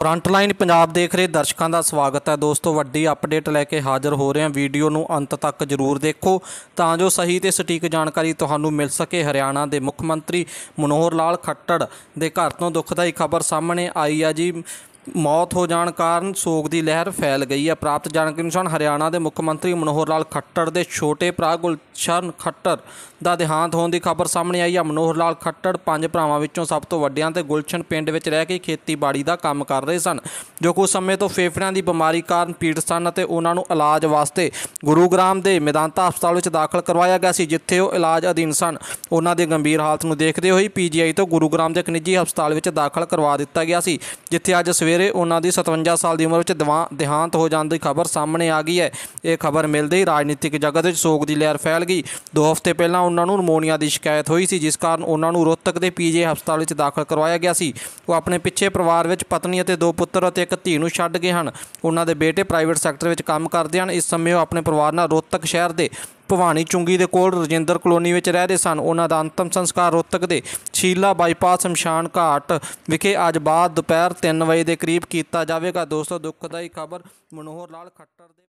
Frontline Punjab ਦੇਖ ਰਹੇ ਦਰਸ਼ਕਾਂ ਦਾ ਸਵਾਗਤ ਹੈ। ਦੋਸਤੋ, ਵੱਡੀ ਅਪਡੇਟ ਲੈ ਕੇ ਹਾਜ਼ਰ ਹੋ ਰਹੇ ਹਾਂ। ਵੀਡੀਓ ਨੂੰ ਅੰਤ ਤੱਕ ਜਰੂਰ ਦੇਖੋ। ਤਾਂ ਜੋ ਸਹੀ ਤੇ ਸਟੀਕ ਜਾਣਕਾਰੀ ਤੁਹਾਨੂੰ ਮਿਲ ਸਕੇ, ਹਰਿਆਣਾ ਦੇ ਮੁੱਖ ਮੰਤਰੀ ਮਨੋਹਰ ਲਾਲ ਖੱਟੜ ਦੇ ਘਰ ਤੋਂ ਦੁਖਦਾਈ ਖਬਰ ਸਾਹਮਣੇ ਆਈ ਹੈ ਜੀ। ਮੌਤ ਹੋ ਜਾਣ ਕਾਰਨ ਸੋਗ ਦੀ ਲਹਿਰ ਫੈਲ ਗਈ ਹੈ। ਪ੍ਰਾਪਤ ਜਾਣਕਾਰੀ ਅਨੁਸਾਰ ਹਰਿਆਣਾ ਦੇ ਮੁੱਖ ਮੰਤਰੀ ਮਨੋਹਰ ਲਾਲ ਖੱਟੜ ਦੇ ਛੋਟੇ ਭਰਾ ਗੁਲਸ਼ਨ ਖੱਟੜ ਦਾ ਦੇਹਾਂਤ ਹੋਣ ਦੀ ਖਬਰ ਸਾਹਮਣੇ ਆਈ ਹੈ। ਮਨੋਹਰ ਲਾਲ ਖੱਟੜ ਪੰਜ ਭਰਾਵਾਂ ਵਿੱਚੋਂ ਸਭ ਤੋਂ ਵੱਡਿਆਂ ਤੇ ਗੁਲਸ਼ਨ ਪਿੰਡ ਵਿੱਚ ਰਹਿ ਕੇ ਖੇਤੀਬਾੜੀ ਦਾ ਕੰਮ ਕਰ ਰਹੇ ਸਨ, ਜੋ ਕੁਝ ਸਮੇਂ ਤੋਂ ਫੇਫੜਿਆਂ ਦੀ ਬਿਮਾਰੀ ਕਾਰਨ ਪੀੜਤ ਸਨ ਅਤੇ ਉਹਨਾਂ ਨੂੰ ਇਲਾਜ ਵਾਸਤੇ ਗੁਰੂਗ੍ਰਾਮ ਦੇ ਮੈਦਾਂਤਾ ਹਸਪਤਾਲ ਵਿੱਚ ਦਾਖਲ ਕਰਵਾਇਆ ਗਿਆ ਸੀ, ਜਿੱਥੇ ਉਹ ਇਲਾਜ ਅਧੀਨ ਸਨ। ਉਹਨਾਂ ਦੀ ਗੰਭੀਰ ਹਾਲਤ ਨੂੰ ਦੇਖਦੇ ਹੋਏ ਪੀਜੀਆਈ ਤੋਂ ਗੁਰੂਗ੍ਰਾਮ ਦੇ ਇੱਕ ਨਿੱਜੀ ਹਸਪਤਾਲ ਵਿੱਚ ਦਾਖਲ ਕਰਵਾ ਦਿੱਤਾ ਗਿਆ ਸੀ, ਜਿੱਥੇ ਅੱਜ ਸਵੇਰ ਉਹਨਾਂ ਦੀ 57 ਸਾਲ ਦੀ ਉਮਰ ਵਿੱਚ ਦਿਵਾ- ਦੇਹਾਂਤ ਹੋ ਜਾਣ ਦੀ ਖਬਰ ਸਾਹਮਣੇ ਆ ਗਈ ਹੈ। ਇਹ ਖਬਰ ਮਿਲਦੇ ਹੀ ਰਾਜਨੀਤਿਕ ਜਗਤ ਵਿੱਚ ਸੋਗ ਦੀ ਲਹਿਰ ਫੈਲ ਗਈ। ਦੋ ਹਫ਼ਤੇ ਪਹਿਲਾਂ ਉਹਨਾਂ ਨੂੰ ਨਮੋਨੀਆ ਦੀ ਸ਼ਿਕਾਇਤ ਹੋਈ ਸੀ, ਜਿਸ ਕਾਰਨ ਉਹਨਾਂ ਨੂੰ ਰੋਹਤਕ ਦੇ ਪੀਜੀ ਹਸਪਤਾਲ ਵਿੱਚ ਦਾਖਲ ਕਰਵਾਇਆ ਗਿਆ ਸੀ। ਉਹ ਆਪਣੇ ਪਿੱਛੇ ਪਰਿਵਾਰ ਵਿੱਚ ਪਤਨੀ ਅਤੇ ਦੋ ਪੁੱਤਰ ਅਤੇ ਇੱਕ ਧੀ ਨੂੰ ਛੱਡ ਗਏ ਹਨ। ਉਹਨਾਂ ਦੇ ਬੇਟੇ ਪ੍ਰਾਈਵੇਟ ਸੈਕਟਰ ਵਿੱਚ ਕੰਮ ਕਰਦੇ ਹਨ। ਇਸ ਸਮੇਂ ਉਹ ਆਪਣੇ ਪਰਿਵਾਰ ਨਾਲ ਰੋਹਤਕ ਸ਼ਹਿਰ ਦੇ ਭਵਾਨੀ ਚੁੰਗੀ ਦੇ ਕੋਲ ਰਜਿੰਦਰ ਕਲੋਨੀ ਵਿੱਚ ਰਹਿੰਦੇ ਸਨ। ਉਹਨਾਂ ਦਾ ਅੰਤਮ ਸੰਸਕਾਰ ਰੋਤਕ ਦੇ ਸ਼ੀਲਾ ਬਾਈਪਾਸ ਸ਼ਮਸ਼ਾਨ ਘਾਟ ਵਿਖੇ ਅੱਜ ਬਾਅਦ ਦੁਪਹਿਰ 3 ਵਜੇ ਦੇ ਕਰੀਬ ਕੀਤਾ ਜਾਵੇਗਾ। ਦੋਸਤੋ ਦੁੱਖਦਾਈ ਖਬਰ, ਮਨੋਹਰ ਲਾਲ ਖੱਟਰ ਦੇ